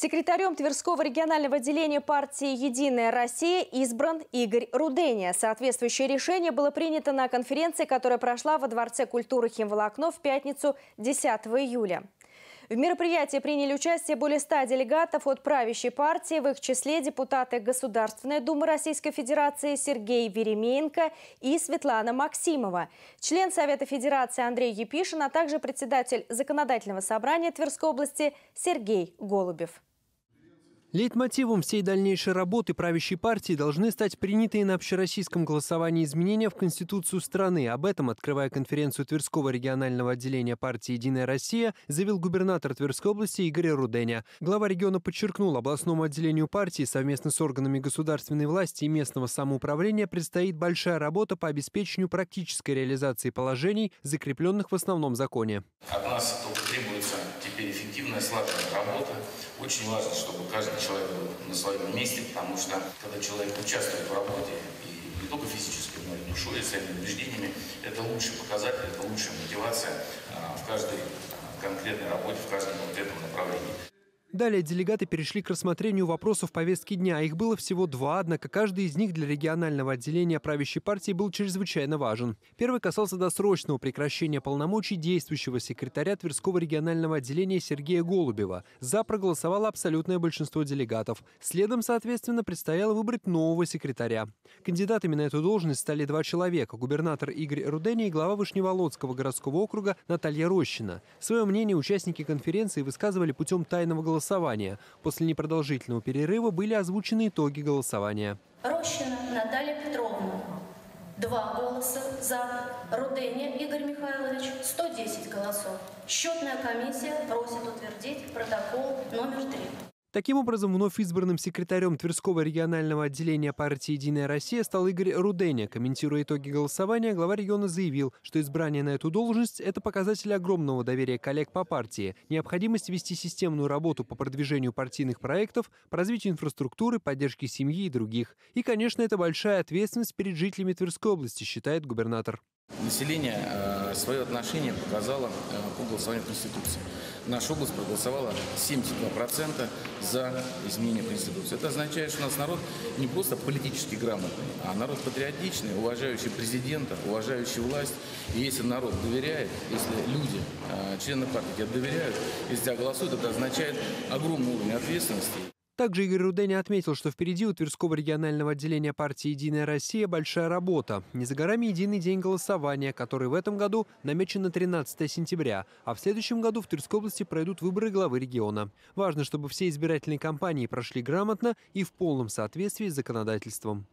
Секретарем Тверского регионального отделения партии «Единая Россия» избран Игорь Рудения. Соответствующее решение было принято на конференции, которая прошла во Дворце культуры «Химволокно» в пятницу 10 июля. В мероприятии приняли участие более 100 делегатов от правящей партии, в их числе депутаты Государственной Думы Российской Федерации Сергей Веремеенко и Светлана Максимова, член Совета Федерации Андрей Епишин, а также председатель Законодательного собрания Тверской области Сергей Голубев. Лейтмотивом всей дальнейшей работы правящей партии должны стать принятые на общероссийском голосовании изменения в Конституцию страны. Об этом, открывая конференцию Тверского регионального отделения партии «Единая Россия», заявил губернатор Тверской области Игорь Руденя. Глава региона подчеркнул, областному отделению партии совместно с органами государственной власти и местного самоуправления предстоит большая работа по обеспечению практической реализации положений, закрепленных в основном законе. От нас требуется теперь эффективная, слаженная работа. Очень важно, чтобы каждый человек был на своем месте, потому что когда человек участвует в работе, и не только физически, но и душой, и своими убеждениями, это лучший показатель, это лучшая мотивация а, в каждой а, конкретной работе, в каждом конкретном направлении. Далее делегаты перешли к рассмотрению вопросов повестки дня. Их было всего два, однако каждый из них для регионального отделения правящей партии был чрезвычайно важен. Первый касался досрочного прекращения полномочий действующего секретаря Тверского регионального отделения Сергея Голубева. За проголосовало абсолютное большинство делегатов. Следом, соответственно, предстояло выбрать нового секретаря. Кандидатами на эту должность стали два человека – губернатор Игорь Рудени и глава Вышневолодского городского округа Наталья Рощина. Свое мнение участники конференции высказывали путем тайного голосования голосования. После непродолжительного перерыва были озвучены итоги голосования. Рощина Наталья Петровна. Два голоса за. Руденя Игорь Михайлович. 110 голосов. Счетная комиссия просит утвердить протокол номер три. Таким образом, вновь избранным секретарем Тверского регионального отделения партии «Единая Россия» стал Игорь Руденя. Комментируя итоги голосования, глава региона заявил, что избрание на эту должность – это показатель огромного доверия коллег по партии, необходимость вести системную работу по продвижению партийных проектов, по развитию инфраструктуры, поддержке семьи и других. И, конечно, это большая ответственность перед жителями Тверской области, считает губернатор. Население э, свое отношение показало э, по голосованию Конституции. Наша область проголосовала 72% за изменение Конституции. Это означает, что у нас народ не просто политически грамотный, а народ патриотичный, уважающий президента, уважающий власть. И если народ доверяет, если люди, э, члены партии доверяют, если тебя голосуют, это означает огромный уровень ответственности. Также Игорь Рудени отметил, что впереди у Тверского регионального отделения партии «Единая Россия» большая работа. Не за горами единый день голосования, который в этом году намечен на 13 сентября, а в следующем году в Тверской области пройдут выборы главы региона. Важно, чтобы все избирательные кампании прошли грамотно и в полном соответствии с законодательством.